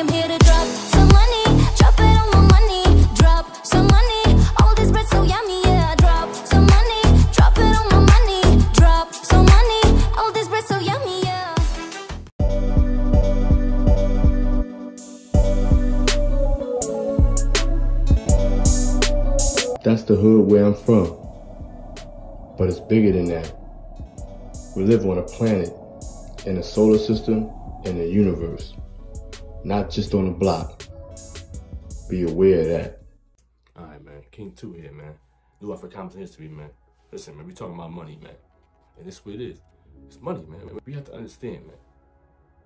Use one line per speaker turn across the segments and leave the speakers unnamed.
I'm here to drop some money, drop it on my money, drop some money. All this bread so yummy, yeah. Drop some money, drop it on my money, drop some money. All this bread so yummy, yeah.
That's the hood where I'm from. But it's bigger than that. We live on a planet, in a solar system, in a universe. Not just on a block. Be aware of that.
Alright, man. King 2 here, man. New African history, man. Listen, man, we talking about money, man. And this is what it is. It's money, man. We have to understand, man.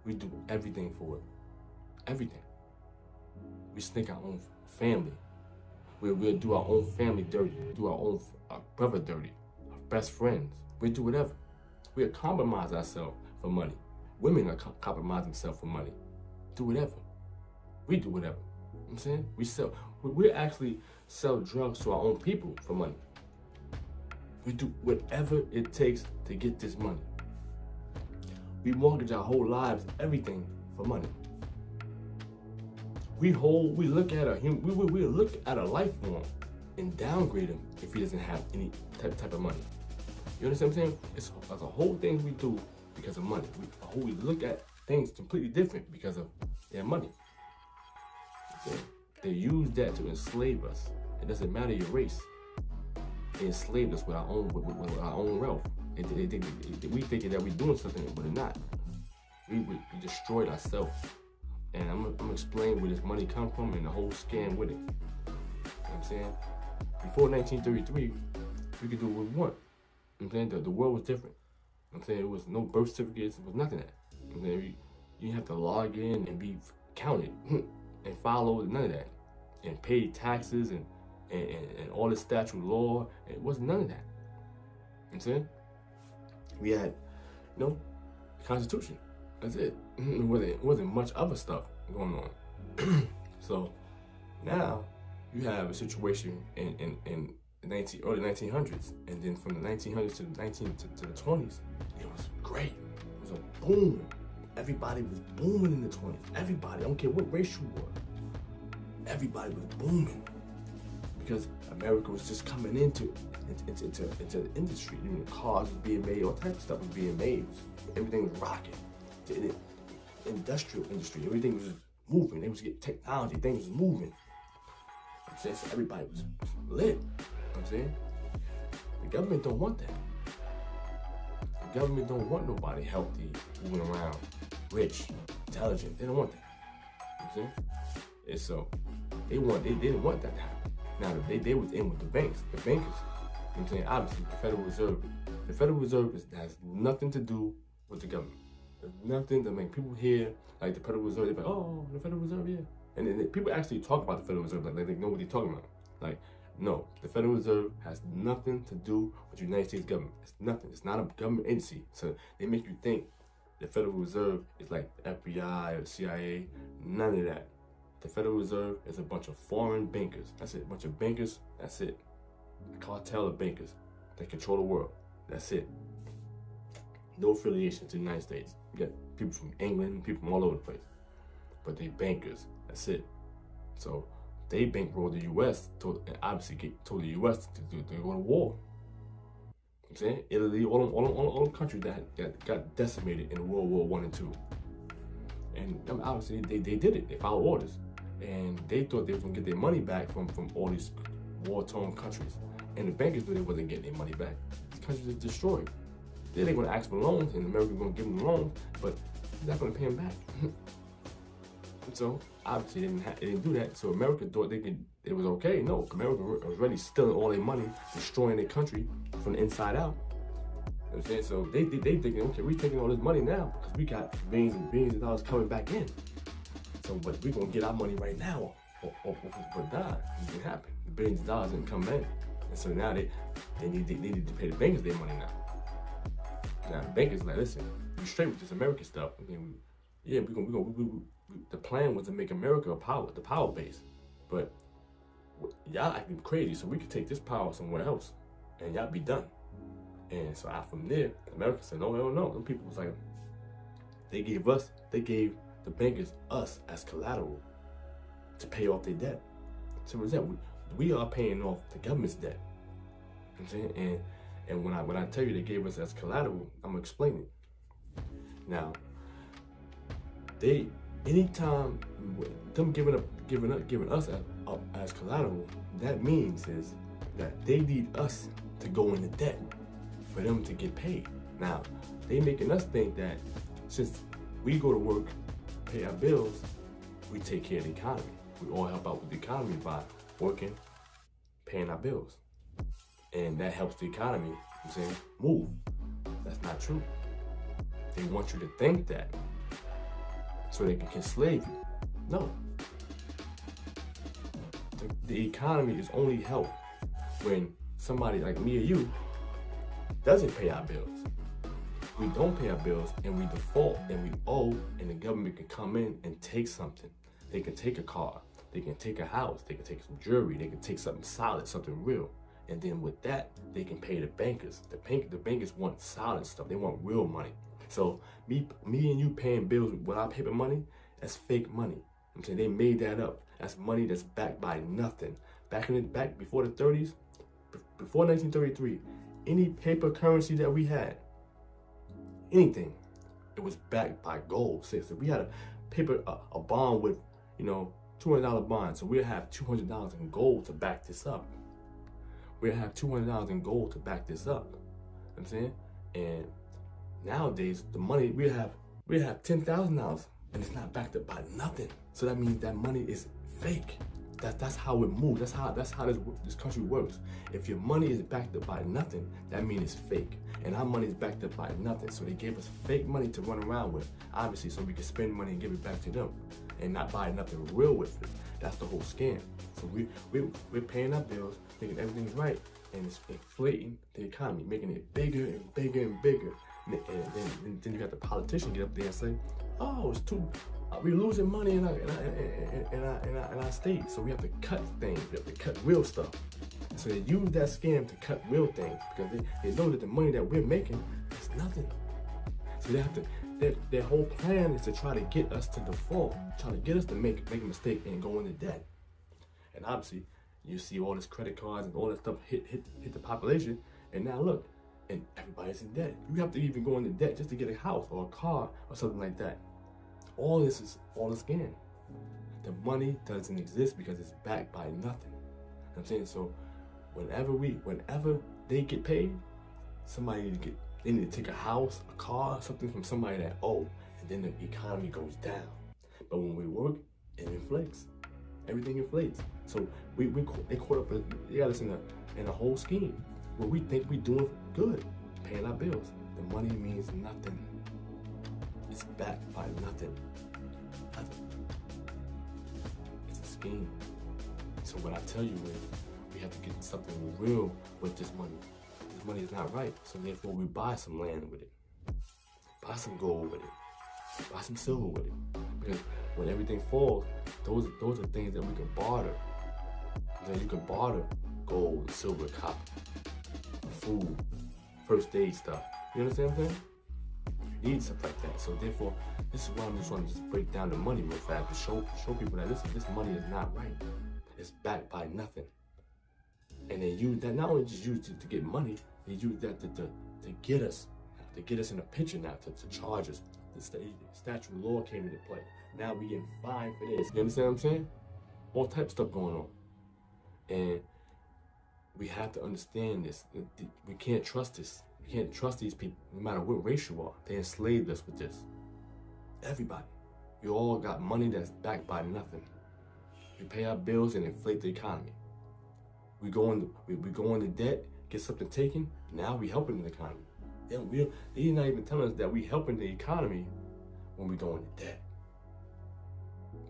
We do everything for it. Everything. We snake our own family. We'll, we'll do our own family dirty. We Do our own our brother dirty. Our best friends. We do whatever. We'll compromise ourselves for money. Women are co- compromise themselves for money. Do whatever. We do whatever. You know what I'm saying? We sell, we, actually sell drugs to our own people for money. We do whatever it takes to get this money. We mortgage our whole lives, everything for money. We hold, we look at a human, we, we, we look at a life form and downgrade him if he doesn't have any type, type of money. You understand what I'm saying? It's, it's a whole thing we do because of money. We, we look at things completely different because of their money. They use that to enslave us. It doesn't matter your race. They enslaved us with our own with, with, our own wealth. They, they, they, we thinking that we're doing something, but we're not. We, we, destroyed ourselves. And I'm, I'm gonna explain where this money come from and the whole scam with it. You know what I'm saying? Before 1933, we could do what we want. You know what I'm saying? The, the world was different. You know I'm saying? It was no birth certificates, it was nothing that. You, you, have to log in and be counted and follow none of that. And pay taxes and, and, and, and all this statute law. It wasn't none of that. You saying? We had, you know, the Constitution. That's it. It wasn't, it wasn't much other stuff going on. so now you have a situation in, in, in 19, early 1900s, and then from the 1900s to the 19 to, to the 20s, it was great. It was a boom. Everybody was booming in the 20s. Everybody, I don't care what race you were. Everybody was booming because America was just coming into into, into, into the industry. You know, cars was being made, all types of stuff was being made. Everything was rocking. The, the industrial industry, everything was moving. They was getting technology, things was moving. I'm saying so everybody was lit. I'm saying the government don't want that. The government don't want nobody healthy, moving around, rich, intelligent. They don't want that. You know? And so they want they, they didn't want that to happen. Now they, they was in with the banks, the bankers. You know I'm saying? Obviously the Federal Reserve. The Federal Reserve is, has nothing to do with the government. There's nothing to make people hear like the Federal Reserve, they're like, oh, the Federal Reserve, yeah. And people actually talk about the Federal Reserve like, like they know what they're talking about. Like, no, the Federal Reserve has nothing to do with the United States government. It's nothing. It's not a government agency. So they make you think the Federal Reserve is like FBI or CIA. None of that. The Federal Reserve is a bunch of foreign bankers. That's it. A bunch of bankers. That's it. A cartel of bankers that control the world. That's it. No affiliation to the United States. You got people from England, people from all over the place. But they bankers. That's it. So they bankroll the U.S. to and obviously get told the U.S. to, to, to go to war. I'm saying Italy, all them, all them, all all them countries that, that got decimated in World War One and Two. And obviously they, they did it. They followed orders, and they thought they was gonna get their money back from from all these war-torn countries. And the bankers knew they wasn't getting their money back. These countries are destroyed. Then they're gonna ask for loans, and America's gonna give them loans, but they're not gonna pay them back. So obviously they didn't, they didn't do that. So America thought they could, it was okay. No, America was already stealing all their money, destroying their country from the inside out. You know what I'm saying? So they they, they thinking, okay, we taking all this money now because we got billions and billions of dollars coming back in. So, but we gonna get our money right now. But it didn't happen. Billions of dollars didn't come in, and so now they they need they to pay the bankers their money now. Now the bankers like, listen, we straight with this American stuff. I mean, yeah, we gonna we gonna we, we, we, the plan was to make America a power, the power base, but y'all acting crazy, so we could take this power somewhere else, and y'all be done. And so out from there, America said, no, no, no. Them people was like, they gave us, they gave the bankers us as collateral to pay off their debt. So what's that? We, are paying off the government's debt. You know I'm saying? And and when I when I tell you they gave us as collateral, I'm gonna explain it. Now, they anytime them giving up giving up giving us up, up as collateral, that means is that they need us to go into debt for them to get paid. Now, they making us think that since we go to work, pay our bills, we take care of the economy. We all help out with the economy by working, paying our bills. And that helps the economy, I'm move. That's not true. They want you to think that so they can enslave you. No. The, the economy is only helped when somebody like me or you doesn't pay our bills. We don't pay our bills and we default and we owe, and the government can come in and take something. They can take a car, they can take a house, they can take some jewelry, they can take something solid, something real. And then with that, they can pay the bankers. The bank, the bankers want solid stuff. They want real money. So me, me and you paying bills without paper money, that's fake money. I'm saying they made that up. That's money that's backed by nothing. Back in the back before the 30s, before 1933, any paper currency that we had, anything, it was backed by gold. So if we had a paper, a, a bond with, you know, $200 bond. So we'll have $200 in gold to back this up. We'll have $200 in gold to back this up. You know I'm saying? And nowadays, the money we have, we have $10,000 and it's not backed up by nothing. So that means that money is fake. That, that's how it moves. That's how that's how this this country works. If your money is backed up by nothing, that means it's fake. And our money is backed up by nothing. So they gave us fake money to run around with, obviously, so we can spend money and give it back to them, and not buy nothing real with it. That's the whole scam. So we we we're paying our bills, thinking everything's right, and it's inflating the economy, making it bigger and bigger and bigger. And then, and then you got the politician get up there and say, "Oh, it's too uh, we're losing money in our, in our, in, our, in, our, in our state, so we have to cut things. We have to cut real stuff. So they use that scam to cut real things because they, they know that the money that we're making is nothing. So they have to, their, their whole plan is to try to get us to default, try to get us to make, make a mistake and go into debt. And obviously, you see all this credit cards and all that stuff hit, hit, hit the population, and now look, and everybody's in debt. You have to even go into debt just to get a house or a car or something like that. All this is all a scam. The money doesn't exist because it's backed by nothing. I'm saying so. Whenever we, whenever they get paid, somebody get, they need to take a house, a car, something from somebody that owe, and then the economy goes down. But when we work, it inflates. Everything inflates. So we, we they caught up. They got us in a in a whole scheme where we think we're doing good, paying our bills. The money means nothing. It's backed by nothing. It's a scheme. So what I tell you is, we have to get something real with this money. This money is not right, so therefore we buy some land with it. Buy some gold with it. Buy some silver with it. Because when everything falls, those those are things that we can barter. Then you can barter gold, silver, copper, food, first aid stuff. You understand what I'm saying? Need stuff like that. So therefore, this is why I'm just trying to just break down the money real fast to show show people that listen, this money is not right. It's backed by nothing. And they use that not only just use it to get money, they use that to, to, to get us, to get us in a picture now, to, to charge us. The statute of law came into play. Now we getting fined for this. You understand what I'm saying? All type of stuff going on. And we have to understand this. We can't trust this. You can't trust these people, no matter what race you are. They enslaved us with this. Everybody. You all got money that's backed by nothing. We pay our bills and inflate the economy. We go into we, we go into debt, get something taken. Now we helping the economy. They we, they're not even telling us that we helping the economy when we go into debt.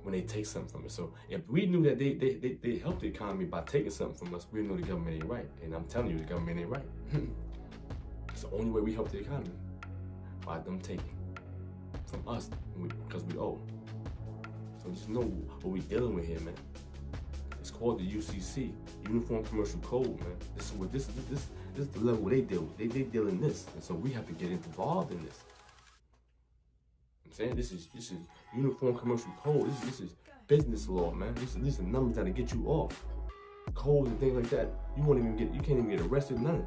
When they take something from us. So if we knew that they they, they, they help the economy by taking something from us, we know the government ain't right. And I'm telling you, the government ain't right. The only way we help the economy by them taking from us because we owe. So just know what we're dealing with here, man. It's called the UCC, Uniform Commercial Code, man. This is what this this this, this is the level they deal with. They they deal in this, and so we have to get involved in this. I'm saying this is this is uniform commercial code. This, this is business law, man. This is these are numbers that'll get you off. Codes and things like that. You won't even get you can't even get arrested, none.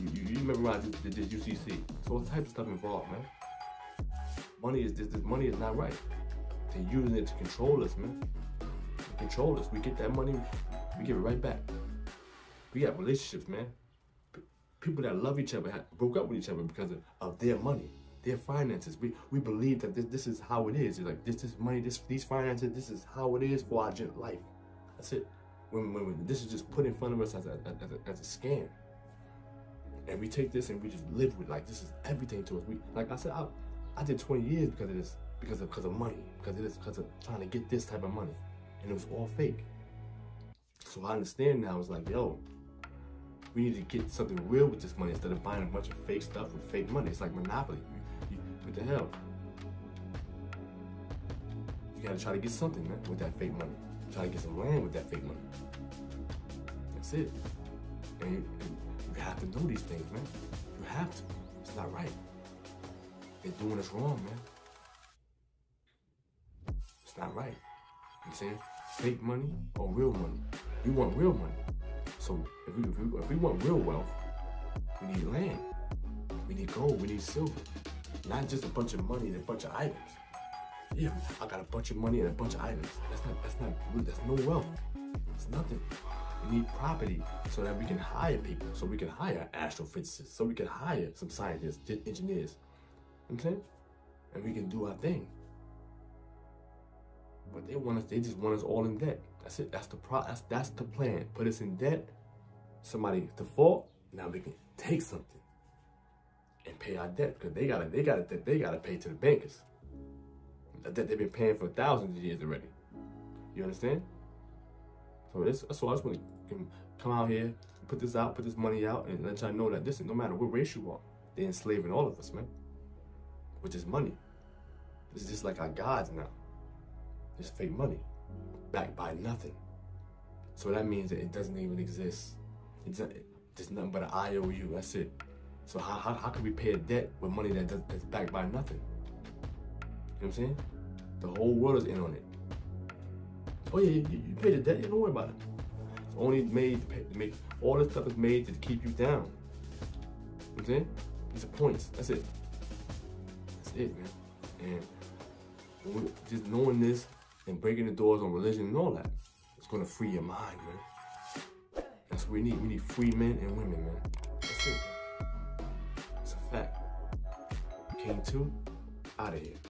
You, you, you memorize this, this, UCC. So all types of stuff involved, man. Money is this, this money is not right. They're using it to control us, man. They control us. We get that money, we give it right back. We have relationships, man. P- people that love each other have, broke up with each other because of, of their money, their finances. We we believe that this, this is how it is. It's like this is money, this these finances, this is how it is for our life. That's it. When, when, when this is just put in front of us as a, as a, as a scam. And we take this and we just live with like this is everything to us. We like I said, I, I did 20 years because of this, because of because of money, because of this, because of trying to get this type of money. And it was all fake. So I understand now, it's like, yo, we need to get something real with this money instead of buying a bunch of fake stuff with fake money. It's like Monopoly. You, you, what the hell? You gotta try to get something, man, with that fake money. Try to get some land with that fake money. That's it. And and have to know these things, man. You have to. It's not right. They're doing us wrong, man. It's not right. I'm saying fake money or real money. We want real money. So if we, if we, if we want real wealth, we need land. We need gold. We need silver. Not just a bunch of money and a bunch of items. Yeah, I got a bunch of money and a bunch of items. That's not. That's not. That's no wealth. It's nothing. We need property so that we can hire people. So we can hire astrophysicists. So we can hire some scientists, engineers. Saying, and we can do our thing. But they want us. They just want us all in debt. That's it. That's the pro. That's that's the plan. Put us in debt. Somebody default. Now we can take something and pay our debt because they gotta. They gotta. They gotta pay to the bankers. Debt they've been paying for thousands of years already. You understand? So that's, that's I just want to come out here, put this out, put this money out, and let y'all know that this is no matter what race you are, they're enslaving all of us, man. With this money. This is just like our gods now. It's fake money, backed by nothing. So that means that it doesn't even exist. It's nothing but an IOU. That's it. So how, how, how can we pay a debt with money that does, that's backed by nothing? You know what I'm saying? The whole world is in on it. Oh yeah, you, you pay the debt. You don't worry about it. It's only made to, pay, to make all this stuff is made to keep you down. You saying? These are points. That's it. That's it, man. And just knowing this and breaking the doors on religion and all that, it's gonna free your mind, man. That's what we need. We need free men and women, man. That's it. It's a fact. King two, out of here.